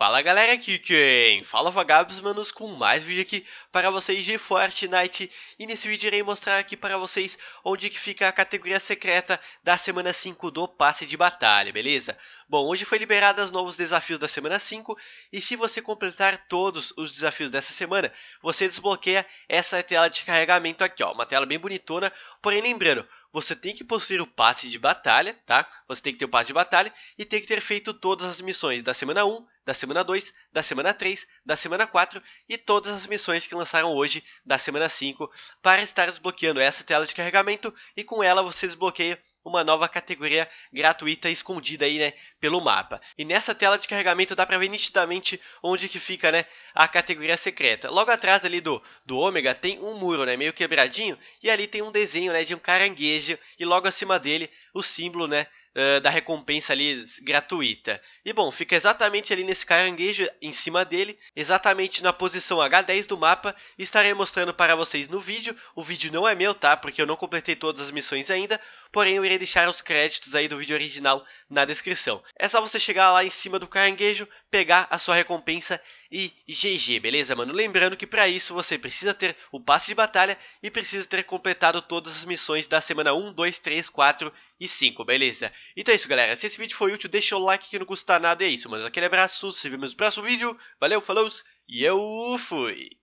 Fala galera, aqui quem fala Vagabos Manos com mais vídeo aqui para vocês de Fortnite. E nesse vídeo irei mostrar aqui para vocês onde que fica a categoria secreta da semana 5 do passe de batalha, beleza? Bom, hoje foi liberado os novos desafios da semana 5 e se você completar todos os desafios dessa semana, você desbloqueia essa tela de carregamento aqui, ó, uma tela bem bonitona, porém lembrando, você tem que possuir o passe de batalha, tá? Você tem que ter o passe de batalha e tem que ter feito todas as missões da semana 1, da semana 2, da semana 3, da semana 4 e todas as missões que lançaram hoje da semana 5 para estar desbloqueando essa tela de carregamento e com ela você desbloqueia uma nova categoria gratuita escondida aí, né, pelo mapa. E nessa tela de carregamento dá para ver nitidamente onde que fica, né, a categoria secreta. Logo atrás ali do, do ômega tem um muro, né, meio quebradinho, e ali tem um desenho, né, de um caranguejo e logo acima dele o símbolo, né, uh, da recompensa ali gratuita. E bom, fica exatamente ali nesse caranguejo, em cima dele, exatamente na posição H10 do mapa. Estarei mostrando para vocês no vídeo. O vídeo não é meu, tá? Porque eu não completei todas as missões ainda. Porém, eu irei deixar os créditos aí do vídeo original na descrição. É só você chegar lá em cima do caranguejo, pegar a sua recompensa e GG, beleza, mano? Lembrando que para isso você precisa ter o passe de batalha e precisa ter completado todas as missões da semana 1, 2, 3, 4 e 5, beleza? Então é isso, galera. Se esse vídeo foi útil, deixa o like que não custa nada. É isso, mano. Aquele abraço, se vemos no próximo vídeo. Valeu, falou e eu fui!